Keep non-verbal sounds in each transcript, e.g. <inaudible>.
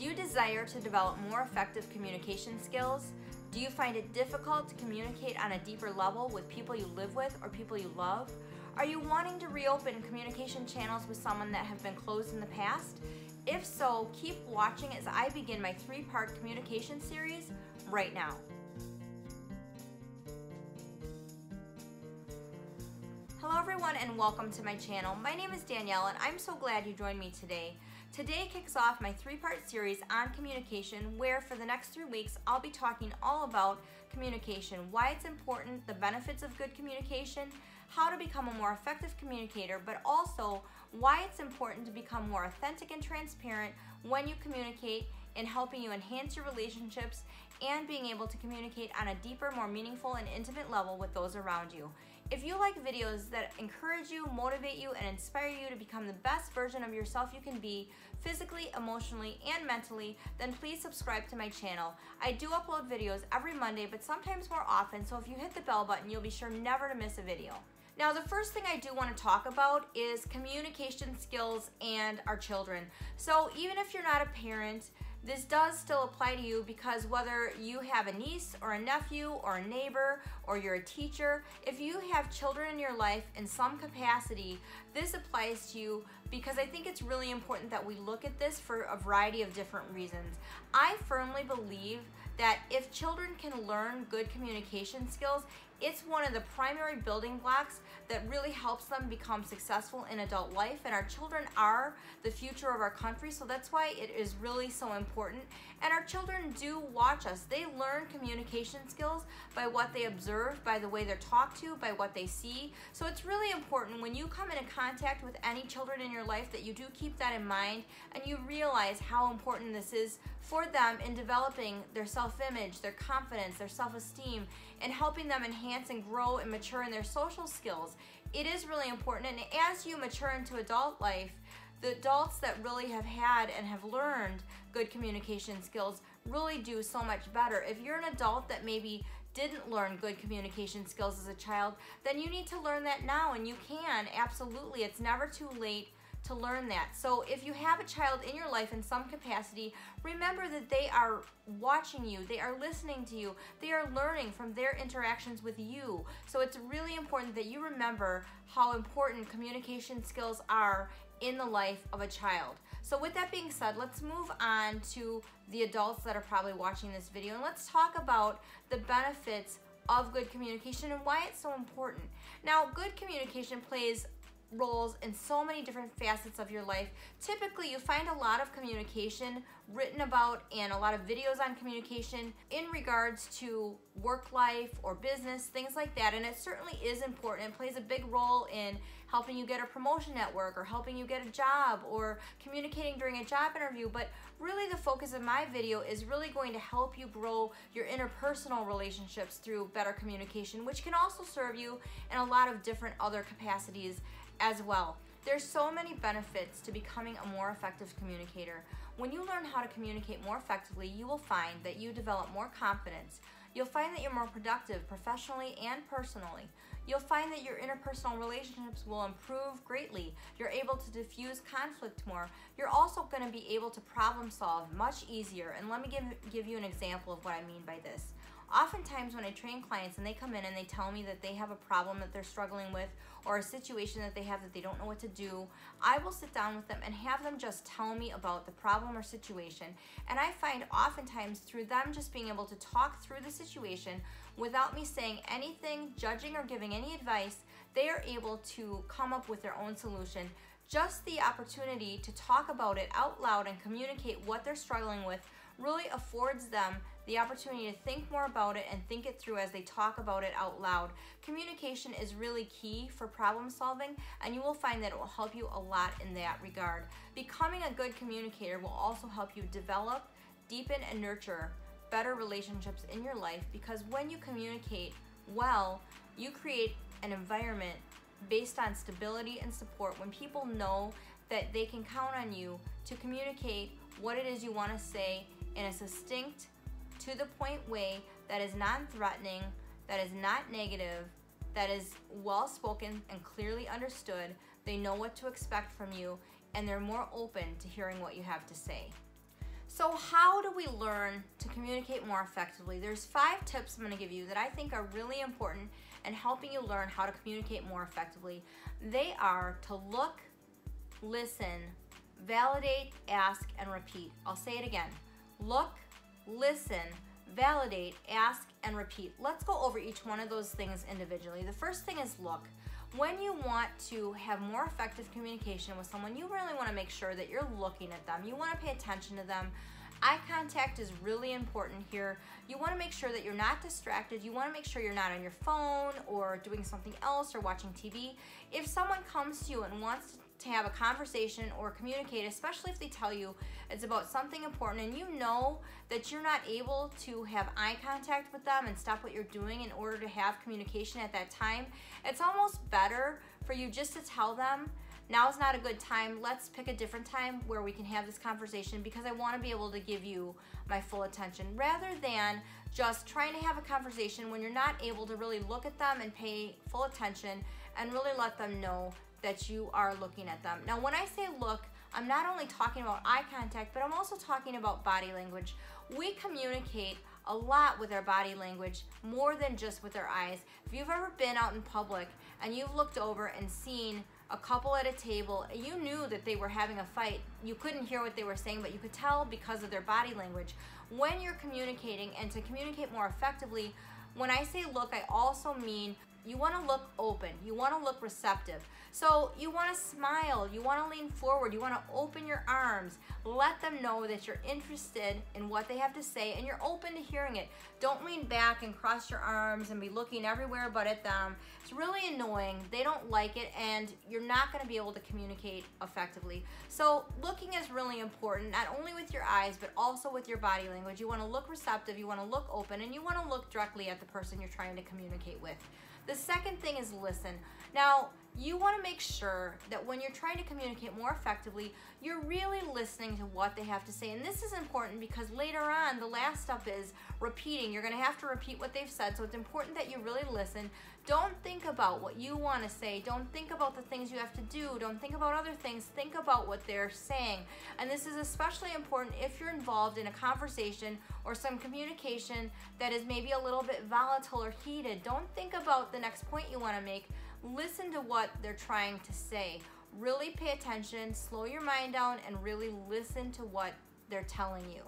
Do you desire to develop more effective communication skills? Do you find it difficult to communicate on a deeper level with people you live with or people you love? Are you wanting to reopen communication channels with someone that have been closed in the past? If so, keep watching as I begin my three part communication series right now. Everyone and welcome to my channel. My name is Danielle and I'm so glad you joined me today. Today kicks off my three-part series on communication where for the next three weeks I'll be talking all about communication, why it's important, the benefits of good communication, how to become a more effective communicator, but also why it's important to become more authentic and transparent when you communicate in helping you enhance your relationships and being able to communicate on a deeper, more meaningful, and intimate level with those around you. If you like videos that encourage you, motivate you, and inspire you to become the best version of yourself you can be, physically, emotionally, and mentally, then please subscribe to my channel. I do upload videos every Monday, but sometimes more often, so if you hit the bell button, you'll be sure never to miss a video. Now, the first thing I do want to talk about is communication skills and our children. So even if you're not a parent, this does still apply to you because whether you have a niece or a nephew or a neighbor or you're a teacher, if you have children in your life in some capacity, this applies to you because I think it's really important that we look at this for a variety of different reasons. I firmly believe that if children can learn good communication skills, it's one of the primary building blocks that really helps them become successful in adult life. And our children are the future of our country, so that's why it is really so important. And our children do watch us. They learn communication skills by what they observe, by the way they're talked to, by what they see. So it's really important when you come into contact with any children in your life that you do keep that in mind and you realize how important this is for them in developing their self-image, their confidence, their self-esteem, and helping them enhance and grow and mature in their social skills. It is really important. And as you mature into adult life, the adults that really have had and have learned good communication skills really do so much better. If you're an adult that maybe didn't learn good communication skills as a child, then you need to learn that now and you can, absolutely. It's never too late to learn that. So if you have a child in your life in some capacity, remember that they are watching you, they are listening to you, they are learning from their interactions with you. So it's really important that you remember how important communication skills are in the life of a child. So with that being said, let's move on to the adults that are probably watching this video and let's talk about the benefits of good communication and why it's so important. Now, good communication plays roles in so many different facets of your life. Typically, you find a lot of communication written about and a lot of videos on communication in regards to work life or business, things like that. And it certainly is important. It plays a big role in helping you get a promotion at work or helping you get a job or communicating during a job interview. But really the focus of my video is really going to help you grow your interpersonal relationships through better communication, which can also serve you in a lot of different other capacities as well. There's so many benefits to becoming a more effective communicator. When you learn how to communicate more effectively, you will find that you develop more confidence. You'll find that you're more productive professionally and personally. You'll find that your interpersonal relationships will improve greatly. You're able to diffuse conflict more. You're also going to be able to problem solve much easier. And let me give, give you an example of what I mean by this. Oftentimes when I train clients and they come in and they tell me that they have a problem that they're struggling with or a situation that they have that they don't know what to do, I will sit down with them and have them just tell me about the problem or situation. And I find oftentimes through them just being able to talk through the situation without me saying anything, judging or giving any advice, they are able to come up with their own solution just the opportunity to talk about it out loud and communicate what they're struggling with really affords them the opportunity to think more about it and think it through as they talk about it out loud. Communication is really key for problem solving, and you will find that it will help you a lot in that regard. Becoming a good communicator will also help you develop, deepen, and nurture better relationships in your life because when you communicate well, you create an environment based on stability and support when people know that they can count on you to communicate what it is you want to say in a succinct, to the point way that is non-threatening, that is not negative, that is well spoken and clearly understood. They know what to expect from you and they're more open to hearing what you have to say. So how do we learn to communicate more effectively? There's five tips I'm going to give you that I think are really important in helping you learn how to communicate more effectively. They are to look, listen, validate, ask, and repeat. I'll say it again. Look, listen, validate, ask, and repeat. Let's go over each one of those things individually. The first thing is look. When you want to have more effective communication with someone, you really want to make sure that you're looking at them. You want to pay attention to them. Eye contact is really important here. You want to make sure that you're not distracted. You want to make sure you're not on your phone or doing something else or watching TV. If someone comes to you and wants to have a conversation or communicate, especially if they tell you it's about something important and you know that you're not able to have eye contact with them and stop what you're doing in order to have communication at that time, it's almost better for you just to tell them now is not a good time. Let's pick a different time where we can have this conversation because I want to be able to give you my full attention rather than just trying to have a conversation when you're not able to really look at them and pay full attention and really let them know that you are looking at them. Now, when I say look, I'm not only talking about eye contact, but I'm also talking about body language. We communicate a lot with our body language more than just with our eyes. If you've ever been out in public and you've looked over and seen a couple at a table, you knew that they were having a fight. You couldn't hear what they were saying, but you could tell because of their body language. When you're communicating and to communicate more effectively, when I say look, I also mean you want to look open. You want to look receptive. So you want to smile. You want to lean forward. You want to open your arms. Let them know that you're interested in what they have to say and you're open to hearing it. Don't lean back and cross your arms and be looking everywhere but at them. It's really annoying. They don't like it and you're not going to be able to communicate effectively. So looking is really important, not only with your eyes but also with your body language. You want to look receptive. You want to look open and you want to look directly at the person you're trying to communicate with. The second thing is listen. Now, you want to make sure that when you're trying to communicate more effectively, you're really listening to what they have to say. And this is important because later on, the last step is repeating. You're going to have to repeat what they've said. So it's important that you really listen. Don't think about what you want to say. Don't think about the things you have to do. Don't think about other things. Think about what they're saying. And this is especially important if you're involved in a conversation or some communication that is maybe a little bit volatile or heated. Don't think about the next point you want to make listen to what they're trying to say. Really pay attention, slow your mind down, and really listen to what they're telling you.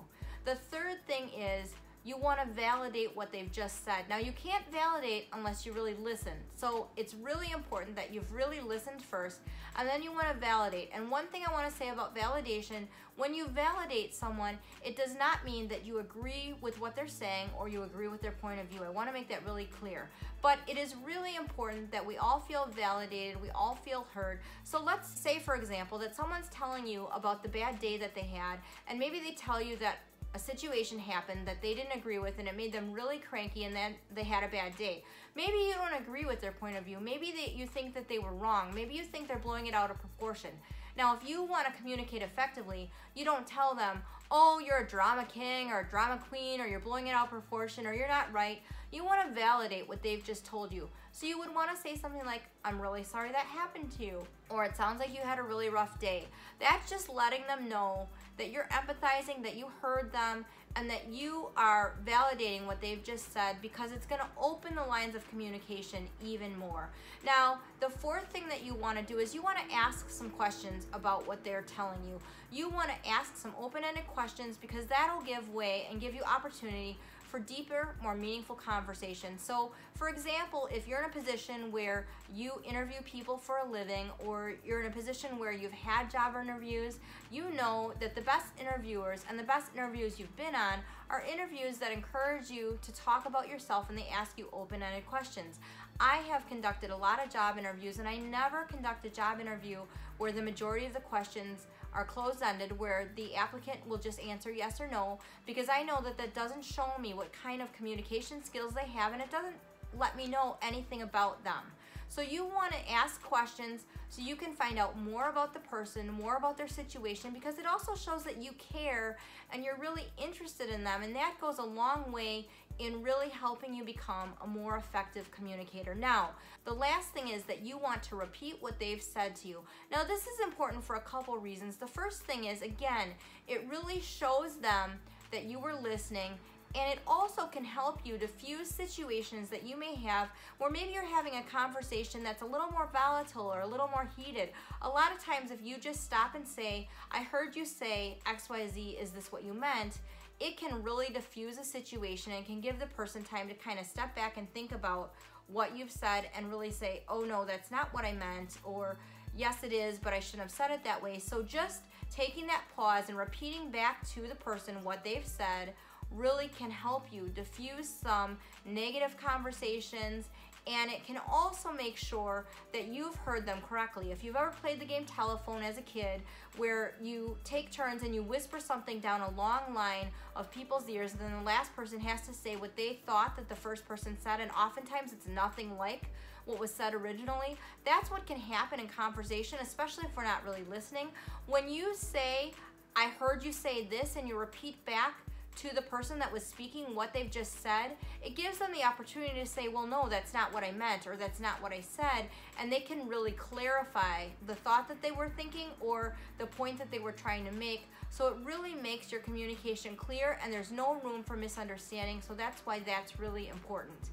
The third thing is you want to validate what they've just said. Now, you can't validate unless you really listen. So, it's really important that you've really listened first and then you want to validate. And one thing I want to say about validation when you validate someone, it does not mean that you agree with what they're saying or you agree with their point of view. I want to make that really clear. But it is really important that we all feel validated, we all feel heard. So, let's say, for example, that someone's telling you about the bad day that they had, and maybe they tell you that a situation happened that they didn't agree with and it made them really cranky and then they had a bad day. Maybe you don't agree with their point of view. Maybe they, you think that they were wrong. Maybe you think they're blowing it out of proportion. Now, if you want to communicate effectively, you don't tell them, oh, you're a drama king or a drama queen or you're blowing it out of proportion or you're not right. You want to validate what they've just told you. So you would want to say something like, I'm really sorry that happened to you. Or it sounds like you had a really rough day. That's just letting them know that you're empathizing, that you heard them, and that you are validating what they've just said because it's going to open the lines of communication even more. Now, the fourth thing that you want to do is you want to ask some questions about what they're telling you. You want to ask some open ended questions because that'll give way and give you opportunity for deeper, more meaningful conversations. So, for example, if you're in a position where you interview people for a living or you're in a position where you've had job interviews, you know that the best interviewers and the best interviews you've been on are interviews that encourage you to talk about yourself and they ask you open ended questions. I have conducted a lot of job interviews and I never conduct a job interview where the majority of the questions are closed-ended where the applicant will just answer yes or no because I know that that doesn't show me what kind of communication skills they have and it doesn't let me know anything about them. So you want to ask questions so you can find out more about the person, more about their situation because it also shows that you care and you're really interested in them and that goes a long way in really helping you become a more effective communicator. Now, the last thing is that you want to repeat what they've said to you. Now, this is important for a couple reasons. The first thing is, again, it really shows them that you were listening and it also can help you diffuse situations that you may have where maybe you're having a conversation that's a little more volatile or a little more heated. A lot of times, if you just stop and say, I heard you say XYZ, is this what you meant? It can really diffuse a situation and can give the person time to kind of step back and think about what you've said and really say, oh no, that's not what I meant, or yes, it is, but I shouldn't have said it that way. So just taking that pause and repeating back to the person what they've said really can help you diffuse some negative conversations and it can also make sure that you've heard them correctly. If you've ever played the game telephone as a kid, where you take turns and you whisper something down a long line of people's ears, and then the last person has to say what they thought that the first person said, and oftentimes it's nothing like what was said originally. That's what can happen in conversation, especially if we're not really listening. When you say, I heard you say this, and you repeat back, to the person that was speaking what they've just said, it gives them the opportunity to say, well, no, that's not what I meant, or that's not what I said, and they can really clarify the thought that they were thinking or the point that they were trying to make. So it really makes your communication clear, and there's no room for misunderstanding, so that's why that's really important.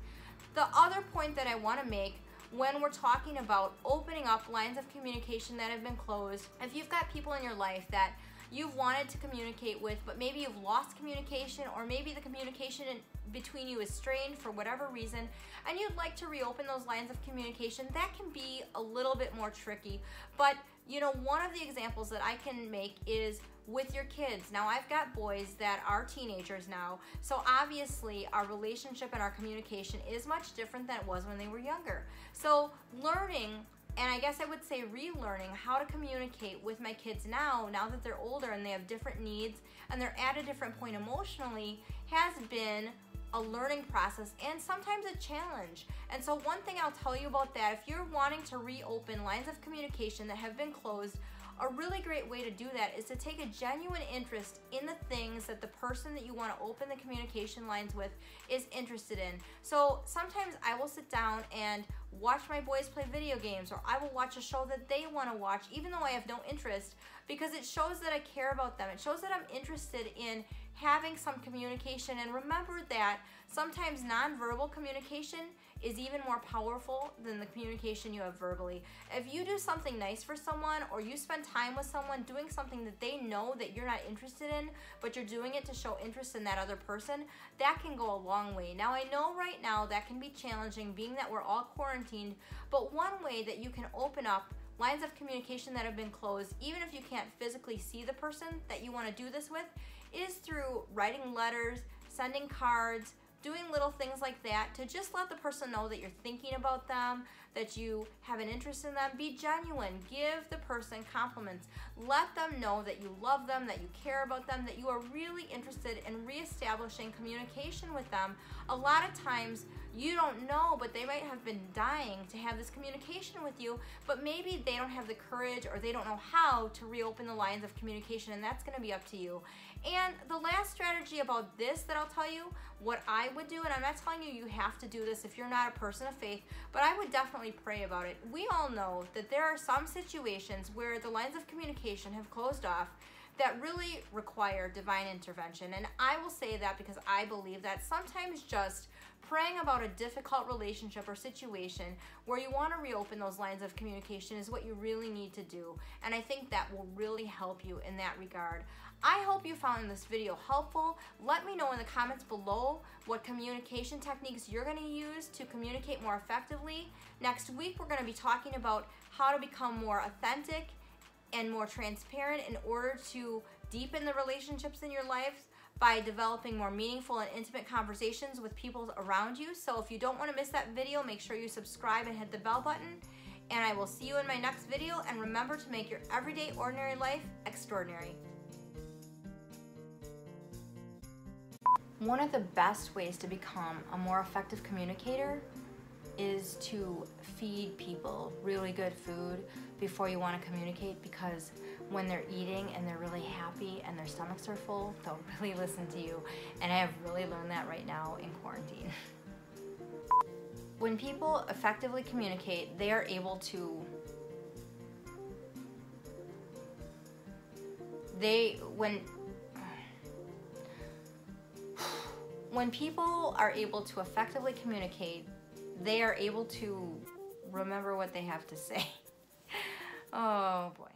The other point that I want to make when we're talking about opening up lines of communication that have been closed, if you've got people in your life that you've wanted to communicate with, but maybe you've lost communication, or maybe the communication between you is strained for whatever reason, and you'd like to reopen those lines of communication, that can be a little bit more tricky. But, you know, one of the examples that I can make is with your kids. Now, I've got boys that are teenagers now, so obviously our relationship and our communication is much different than it was when they were younger. So, learning and I guess I would say relearning how to communicate with my kids now, now that they're older and they have different needs and they're at a different point emotionally, has been a learning process and sometimes a challenge. And so, one thing I'll tell you about that if you're wanting to reopen lines of communication that have been closed, a really great way to do that is to take a genuine interest in the things that the person that you want to open the communication lines with is interested in. So sometimes I will sit down and watch my boys play video games or I will watch a show that they want to watch even though I have no interest because it shows that I care about them. It shows that I'm interested in having some communication and remember that sometimes nonverbal communication is even more powerful than the communication you have verbally. If you do something nice for someone or you spend time with someone doing something that they know that you're not interested in, but you're doing it to show interest in that other person, that can go a long way. Now, I know right now that can be challenging being that we're all quarantined, but one way that you can open up lines of communication that have been closed, even if you can't physically see the person that you want to do this with, is through writing letters, sending cards, doing little things like that to just let the person know that you're thinking about them, that you have an interest in them. Be genuine. Give the person compliments. Let them know that you love them, that you care about them, that you are really interested in reestablishing communication with them. A lot of times, you don't know, but they might have been dying to have this communication with you, but maybe they don't have the courage or they don't know how to reopen the lines of communication, and that's going to be up to you. And the last strategy about this that I'll tell you, what I would do, and I'm not telling you you have to do this if you're not a person of faith, but I would definitely pray about it. We all know that there are some situations where the lines of communication have closed off that really require divine intervention. And I will say that because I believe that sometimes just praying about a difficult relationship or situation where you want to reopen those lines of communication is what you really need to do. And I think that will really help you in that regard. I hope you found this video helpful. Let me know in the comments below what communication techniques you're going to use to communicate more effectively. Next week, we're going to be talking about how to become more authentic and more transparent in order to deepen the relationships in your life by developing more meaningful and intimate conversations with people around you. So if you don't want to miss that video, make sure you subscribe and hit the bell button. And I will see you in my next video. And remember to make your everyday ordinary life extraordinary. One of the best ways to become a more effective communicator is to feed people really good food before you want to communicate because when they're eating and they're really happy and their stomachs are full, <laughs> they'll really listen to you. And I have really learned that right now in quarantine. when people effectively communicate, they are able to they when when people are able to effectively communicate, they are able to remember what they have to say. <laughs> oh boy.